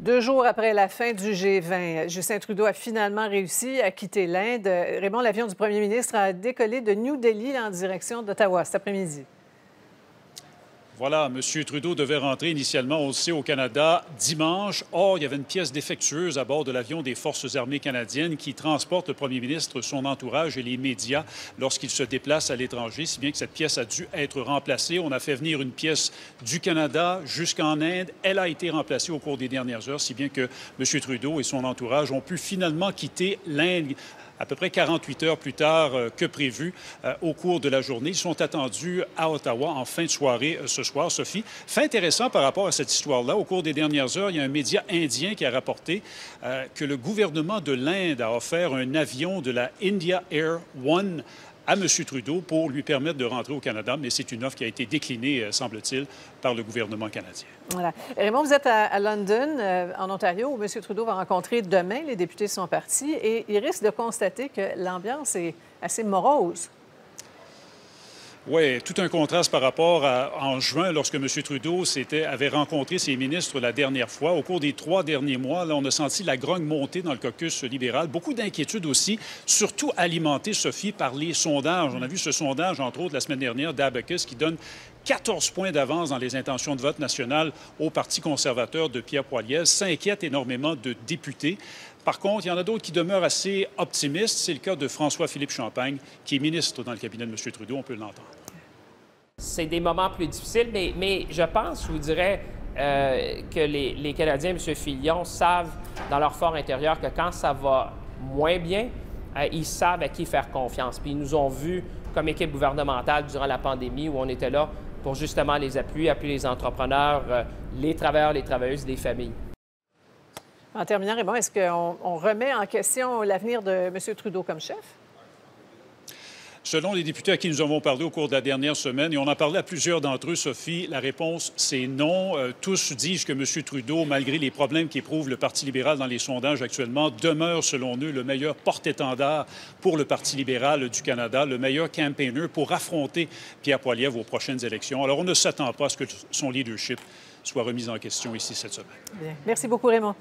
Deux jours après la fin du G20, Justin Trudeau a finalement réussi à quitter l'Inde. Raymond, l'avion du premier ministre a décollé de New Delhi en direction d'Ottawa cet après-midi. Voilà, M. Trudeau devait rentrer initialement aussi au Canada dimanche. Or, il y avait une pièce défectueuse à bord de l'avion des Forces armées canadiennes qui transporte le premier ministre, son entourage et les médias lorsqu'il se déplace à l'étranger, si bien que cette pièce a dû être remplacée. On a fait venir une pièce du Canada jusqu'en Inde. Elle a été remplacée au cours des dernières heures, si bien que M. Trudeau et son entourage ont pu finalement quitter l'Inde à peu près 48 heures plus tard euh, que prévu euh, au cours de la journée. Ils sont attendus à Ottawa en fin de soirée euh, ce soir, Sophie. Fait intéressant par rapport à cette histoire-là, au cours des dernières heures, il y a un média indien qui a rapporté que le gouvernement de l'Inde a offert un avion de la India Air One à M. Trudeau pour lui permettre de rentrer au Canada, mais c'est une offre qui a été déclinée, euh, semble-t-il, par le gouvernement canadien. Voilà. Raymond, vous êtes à, London, euh, en Ontario, où M. Trudeau va rencontrer demain les députés de son parti, et il risque de constater que l'ambiance est assez morose. Oui, tout un contraste par rapport à en juin, lorsque M. Trudeau avait rencontré ses ministres la dernière fois. Au cours des trois derniers mois, on a senti la grogne monter dans le caucus libéral. Beaucoup d'inquiétudes aussi, surtout alimentées, Sophie, par les sondages. On a vu ce sondage, entre autres, la semaine dernière d'Abacus, qui donne 14 points d'avance dans les intentions de vote nationales au Parti conservateur de Pierre Poilievre. Ça inquiète énormément de députés. Par contre, il y en a d'autres qui demeurent assez optimistes. C'est le cas de François-Philippe Champagne, qui est ministre dans le cabinet de M. Trudeau. On peut l'entendre. C'est des moments plus difficiles, mais, je pense, je vous dirais, euh, que les, les, Canadiens, M. Fillon, savent dans leur fort intérieur que quand ça va moins bien, euh, ils savent à qui faire confiance. Puis ils nous ont vus comme équipe gouvernementale durant la pandémie où on était là pour justement les appuyer, appuyer les entrepreneurs, euh, les travailleurs, les travailleuses, des familles. En terminant, Raymond, est-ce qu'on remet en question l'avenir de M. Trudeau comme chef? Selon les députés à qui nous avons parlé au cours de la dernière semaine, et on a parlé à plusieurs d'entre eux, Sophie, la réponse, c'est non. Euh, tous disent que M. Trudeau, malgré les problèmes qu'éprouve le Parti libéral dans les sondages actuellement, demeure, selon eux, le meilleur porte-étendard pour le Parti libéral du Canada, le meilleur campaigner pour affronter Pierre Poilievre aux prochaines élections. Alors, on ne s'attend pas à ce que son leadership soit remis en question ici cette semaine. Merci beaucoup, Raymond.